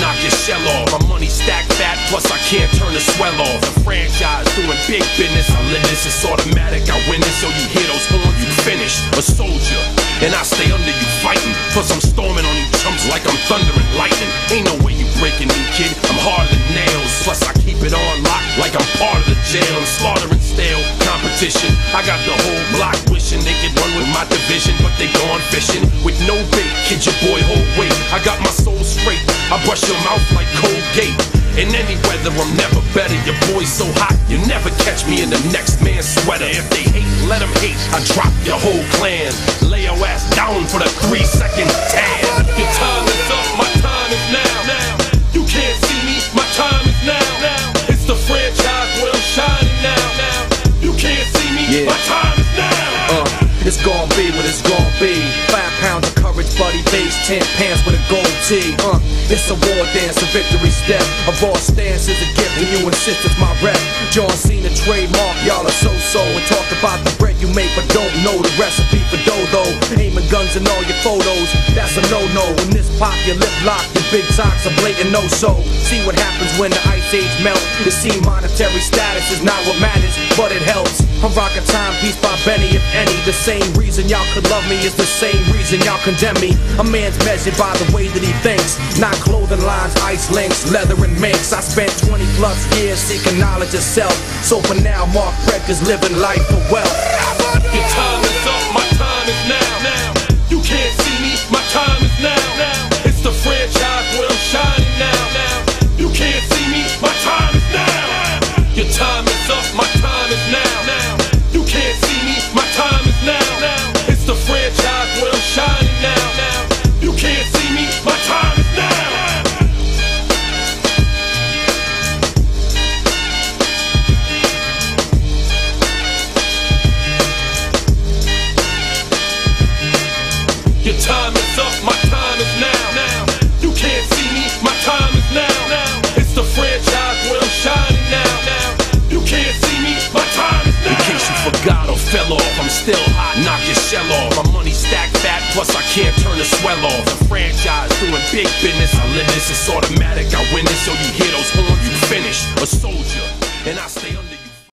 knock your shell off. My money stacked fat, plus I can't turn the swell off. The franchise doing big business, I live this, it's automatic. I win this, so you hear those horns, you finish. A soldier, and I stay under you fighting. Plus I'm storming on you chumps like I'm thunder and lightning. Ain't no way you breaking me, kid. I'm harder than nails. Plus I keep it on lock like I'm part of the jail. I'm slaughtering stale competition. I got the whole block my division, but they gone fishing with no bait. Kid your boy hold weight. I got my soul straight. I brush your mouth like cold Colgate. In any weather, I'm never better. Your boy's so hot, you never catch me in the next man's sweater. If they hate, let them hate. I drop your whole clan. Lay your ass down for the three second tan. Gonna be what it's gonna be. Five pounds of courage, buddy base, ten pants with a gold tee. Uh, it's a war dance, a victory step. A raw stance is a gift, and you insist it's my rep. John Cena trademark, y'all are so-so. And talk about the make, but don't know the recipe for dodo. Aiming guns in all your photos, that's a no-no. When this pop, your lip lock, your big talks a blatant no-so. See what happens when the ice age melt. You see monetary status is not what matters, but it helps. I'm rocking timepiece by Benny, if any. The same reason y'all could love me is the same reason y'all condemn me. A man's measured by the way that he thinks, not clothing lines, ice links, leather and minks. I spent 20 plus years seeking knowledge of self. So for now, Mark Breckers living life for wealth. Time is up, my time is now. now. You can't see me, my time is now. now. It's the franchise where I'm shining now. now. You can't see me, my time is now. In case you forgot or fell off, I'm still hot, knock your shell off. My money stacked fat, plus I can't turn the swell off. The franchise doing big business, I live this, it's automatic. I win this, so you hear those horns, you